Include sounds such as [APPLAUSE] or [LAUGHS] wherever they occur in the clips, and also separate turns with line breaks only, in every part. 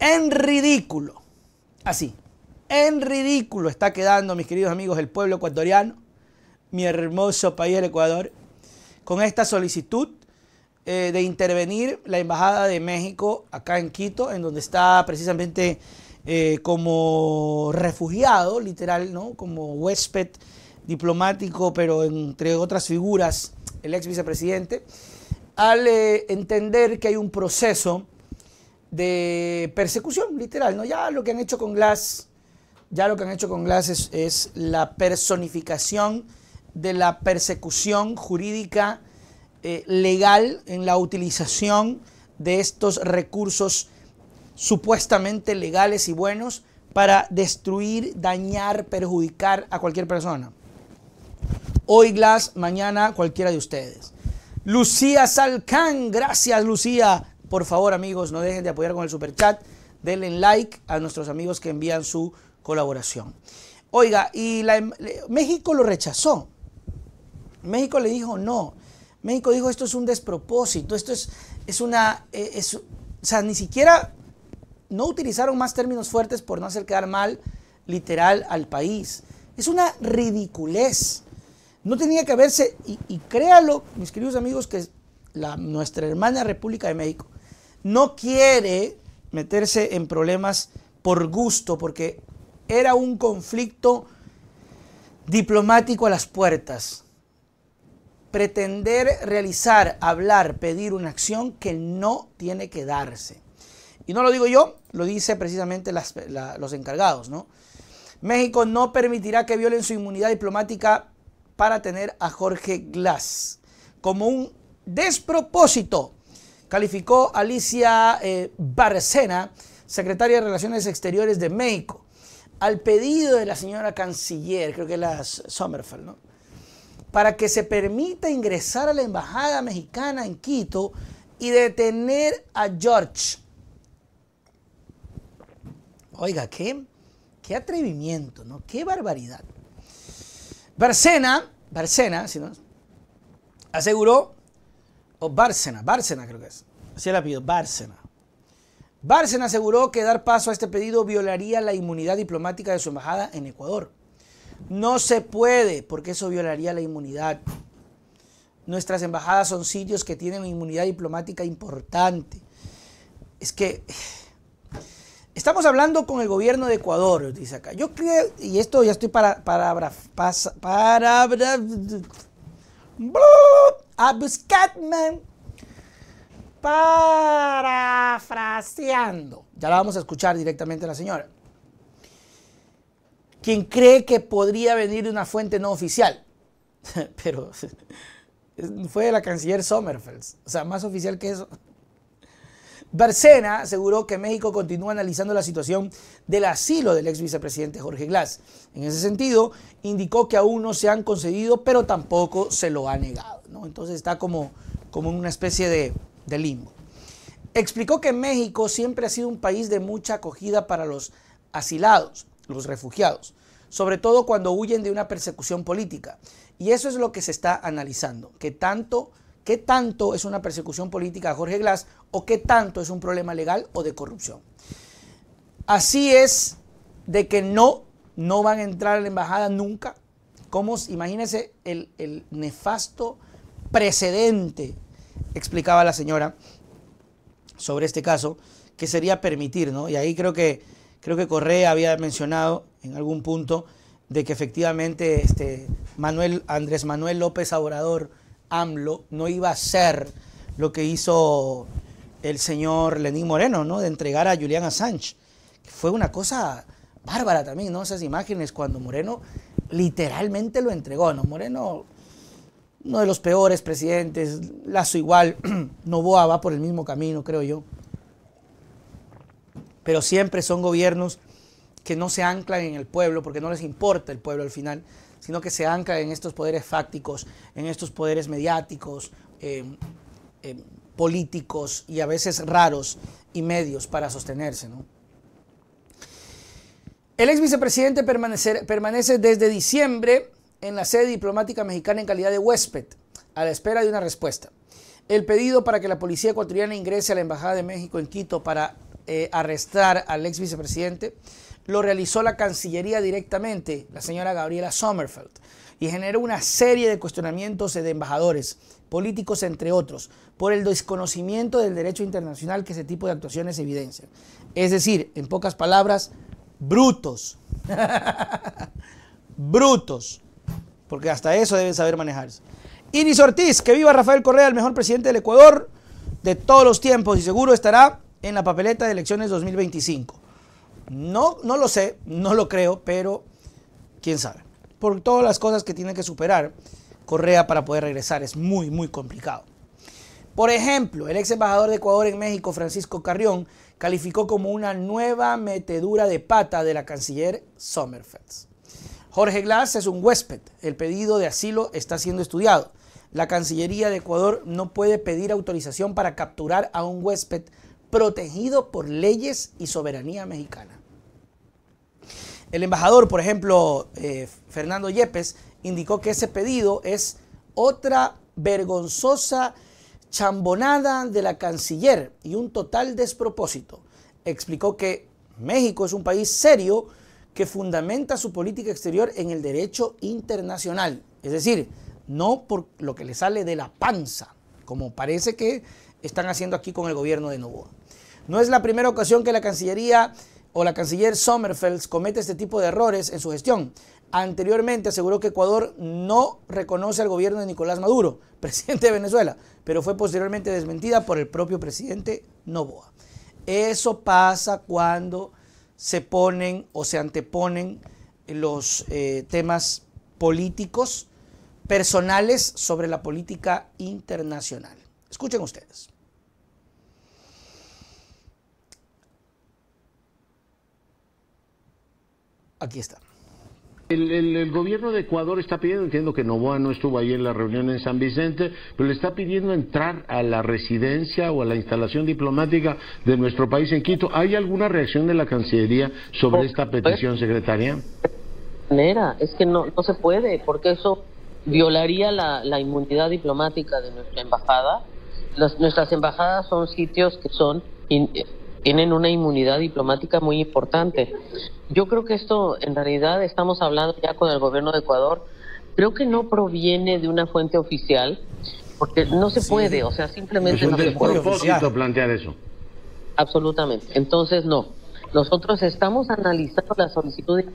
En ridículo. Así. En ridículo está quedando, mis queridos amigos, el pueblo ecuatoriano, mi hermoso país, el Ecuador, con esta solicitud eh, de intervenir la Embajada de México acá en Quito, en donde está precisamente eh, como refugiado, literal, ¿no? Como huésped diplomático, pero entre otras figuras, el ex vicepresidente, al eh, entender que hay un proceso de persecución, literal, ¿no? Ya lo que han hecho con Glass, ya lo que han hecho con Glass es, la personificación de la persecución jurídica eh, legal en la utilización de estos recursos supuestamente legales y buenos para destruir, dañar, perjudicar a cualquier persona. Hoy Glass, mañana cualquiera de ustedes. Lucía Salcán, gracias Lucía. Por favor amigos, no dejen de apoyar con el super chat. Denle like a nuestros amigos que envían su colaboración. Oiga, y México lo rechazó. México le dijo no. México dijo esto es un despropósito, esto es, es una... Eh, o sea, ni siquiera no utilizaron más términos fuertes por no hacer quedar mal literal al país. Es una ridiculez. No tenía que haberse, y, créalo, mis queridos amigos, que nuestra hermana República de México no quiere meterse en problemas por gusto, porque era un conflicto diplomático a las puertas. Pretender realizar, hablar, pedir una acción que no tiene que darse. Y no lo digo yo, lo dice precisamente los encargados, ¿no? México no permitirá que violen su inmunidad diplomática para tener a Jorge Glass. Como un despropósito, calificó Alicia eh, Barcena, secretaria de Relaciones Exteriores de México, al pedido de la señora canciller, creo que es la Sommerfeld, ¿no? para que se permita ingresar a la embajada mexicana en Quito y detener a George. Oiga, qué, qué atrevimiento, ¿no? Qué barbaridad. Barcena, Barcena, si no, aseguró, o Bárcena, Bárcena creo que es, así el apellido, Bárcena. Bárcena aseguró que dar paso a este pedido violaría la inmunidad diplomática de su embajada en Ecuador. No se puede, porque eso violaría la inmunidad. Nuestras embajadas son sitios que tienen inmunidad diplomática importante. Es que Estamos hablando con el gobierno de Ecuador, dice acá. Yo creo, y esto ya estoy para, para, para, para, parafraseando. Ya la vamos a escuchar directamente a la señora. Quien cree que podría venir de una fuente no oficial. [LAUGHS] Pero [LAUGHS] fue la canciller Sommerfeld. O sea, más oficial que eso. Barcena aseguró que México continúa analizando la situación del asilo del ex vicepresidente Jorge Glass. En ese sentido, indicó que aún no se han concedido, pero tampoco se lo ha negado. Entonces está como, como en una especie de, de limbo. Explicó que México siempre ha sido un país de mucha acogida para los asilados, los refugiados, sobre todo cuando huyen de una persecución política. Y eso es lo que se está analizando, que tanto qué tanto es una persecución política a Jorge Glass o qué tanto es un problema legal o de corrupción. Así es de que no, no van a entrar a la embajada nunca. Como, imagínense el, nefasto precedente, explicaba la señora sobre este caso, que sería permitir, ¿no? Y ahí creo que, creo que Correa había mencionado en algún punto de que efectivamente este Andrés Manuel López Obrador AMLO no iba a hacer lo que hizo el señor Lenín Moreno, ¿no? De entregar a Julian Assange. Fue una cosa bárbara también, ¿no? Esas imágenes cuando Moreno literalmente lo entregó, ¿no? Moreno, uno de los peores presidentes, Lazo igual, [CLEARS THROAT] Novoa va por el mismo camino, creo yo. Pero siempre son gobiernos que no se anclan en el pueblo porque no les importa el pueblo al final sino que se ancla en estos poderes fácticos, en estos poderes mediáticos, eh, eh, políticos y a veces raros y medios para sostenerse. El ex vicepresidente permanece desde diciembre en la sede diplomática mexicana en calidad de huésped, a la espera de una respuesta. El pedido para que la policía ecuatoriana ingrese a la Embajada de México en Quito para eh, arrestar al ex vicepresidente lo realizó la Cancillería directamente, la señora Gabriela Sommerfeld, y generó una serie de cuestionamientos de embajadores, políticos entre otros, por el desconocimiento del derecho internacional que ese tipo de actuaciones evidencian. Es decir, en pocas palabras, brutos. [LAUGHS] brutos. Porque hasta eso deben saber manejarse. Iris Ortiz, que viva Rafael Correa, el mejor presidente del Ecuador de todos los tiempos y seguro estará en la papeleta de elecciones 2025. No, no lo sé, no lo creo, pero quién sabe. Por todas las cosas que tiene que superar Correa para poder regresar, es muy, muy complicado. Por ejemplo, el ex embajador de Ecuador en México, Francisco Carrión, calificó como una nueva metedura de pata de la canciller Sommerfeld. Jorge Glass es un huésped. El pedido de asilo está siendo estudiado. La Cancillería de Ecuador no puede pedir autorización para capturar a un huésped protegido por leyes y soberanía mexicana. El embajador, por ejemplo, eh, Fernando Yepes, indicó que ese pedido es otra vergonzosa chambonada de la canciller y un total despropósito. Explicó que México es un país serio que fundamenta su política exterior en el derecho internacional, es decir, no por lo que le sale de la panza, como parece que están haciendo aquí con el gobierno de Novoa. No es la primera ocasión que la Cancillería o la canciller Sommerfeld comete este tipo de errores en su gestión. Anteriormente aseguró que Ecuador no reconoce al gobierno de Nicolás Maduro, [LAUGHS] presidente de Venezuela, pero fue posteriormente desmentida por el propio presidente Novoa. Eso pasa cuando se ponen o se anteponen los eh, temas políticos, personales sobre la política internacional. Escuchen ustedes. Aquí está.
El, gobierno de Ecuador está pidiendo, entiendo que Novoa no estuvo ahí en la reunión en San Vicente, pero le está pidiendo entrar a la residencia o a la instalación diplomática de nuestro país en Quito. ¿Hay alguna reacción de la Cancillería sobre esta petición, secretaria?
Manera, es que no, no se puede, porque eso violaría la, inmunidad diplomática de nuestra embajada. nuestras embajadas son sitios que son tienen una inmunidad diplomática muy importante. Yo creo que esto, en realidad, estamos hablando ya con el gobierno de Ecuador, creo que no proviene de una fuente oficial, porque no se puede, o sea, simplemente
es
un
no se puede. plantear eso.
Absolutamente. Entonces, no. Nosotros estamos analizando la solicitud de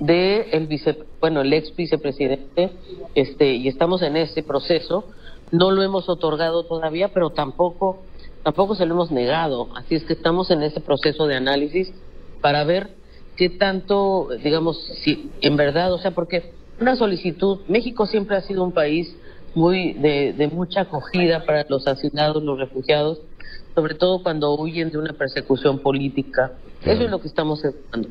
de el vice, bueno, el ex vicepresidente, este, y estamos en ese proceso. No lo hemos otorgado todavía, pero tampoco tampoco se lo hemos negado. Así es que estamos en ese proceso de análisis para ver qué tanto, digamos, si en verdad, o sea, porque una solicitud, México siempre ha sido un país muy de, de mucha acogida para los asesinados, los refugiados, sobre todo cuando huyen de una persecución política. Eso es lo que estamos evaluando.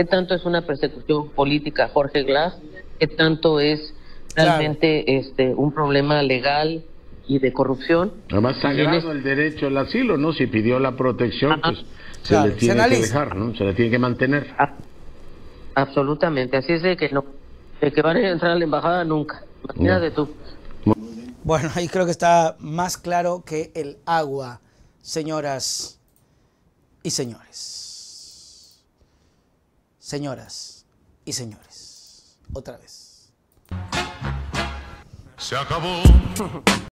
¿Qué tanto es una persecución política, Jorge Glass? ¿Qué tanto es realmente este un problema legal y de corrupción.
Además, sagrado el derecho al asilo, ¿no? Si pidió la protección, pues se le tiene que dejar, ¿no? Se le tiene que mantener. Ah,
absolutamente. Así es de que no, de que van a entrar a la embajada nunca. Imagínate tú.
Bueno, ahí creo que está más claro que el agua, señoras y señores. Señoras y señores. Otra vez.
Se acabó.